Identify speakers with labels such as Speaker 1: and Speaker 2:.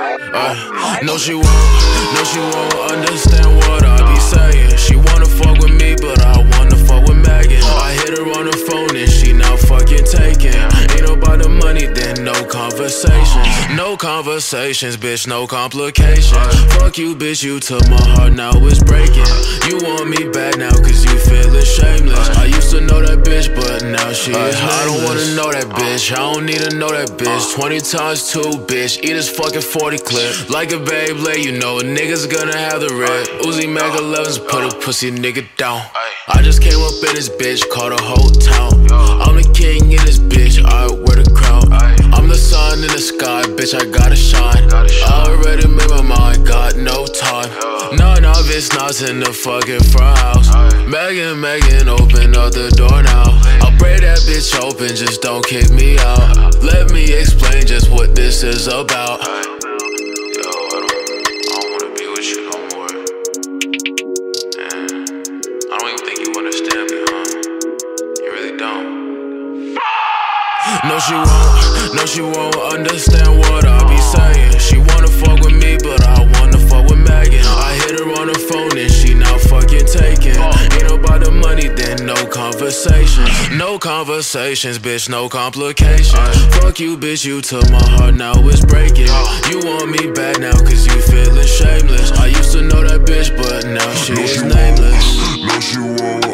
Speaker 1: I no, she won't, no, she won't understand what I be saying. She wanna fuck with me, but I wanna fuck with Megan. I hit her on the phone and she not fucking taking. Ain't about the money, then no conversations. No conversations, bitch, no complications. Fuck you, bitch, you took my heart, now it's breaking. You want me back now, cause you feeling shameless. I to know that bitch, but now she uh, is I don't wanna know that uh. bitch, I don't need to know that bitch. Uh. 20 times 2, bitch, eat this fucking 40 clip. Like a Beyblade, you know a nigga's gonna have the red. Uzi Mac 11s, put a pussy nigga down. I just came up in this bitch, caught a whole town. I'm the king in this bitch, I wear the crown. I'm the sun in the sky, bitch, I gotta shine. I already made my mind, got no time. It's not in the fucking front house. Megan, Megan, open up the door now. I'll break that bitch open, just don't kick me out. Let me explain just what this is about.
Speaker 2: I don't, wanna be with you no more. I don't even think you understand me, huh? You really don't.
Speaker 1: No, she won't, no, she won't understand what I be saying. She wanna fuck with me, but money, then no conversations. No conversations, bitch, no complications. Fuck you, bitch, you took my heart, now it's breaking. You want me back now, cause you feeling shameless. I used to know that bitch, but now she is nameless.
Speaker 3: No, she won't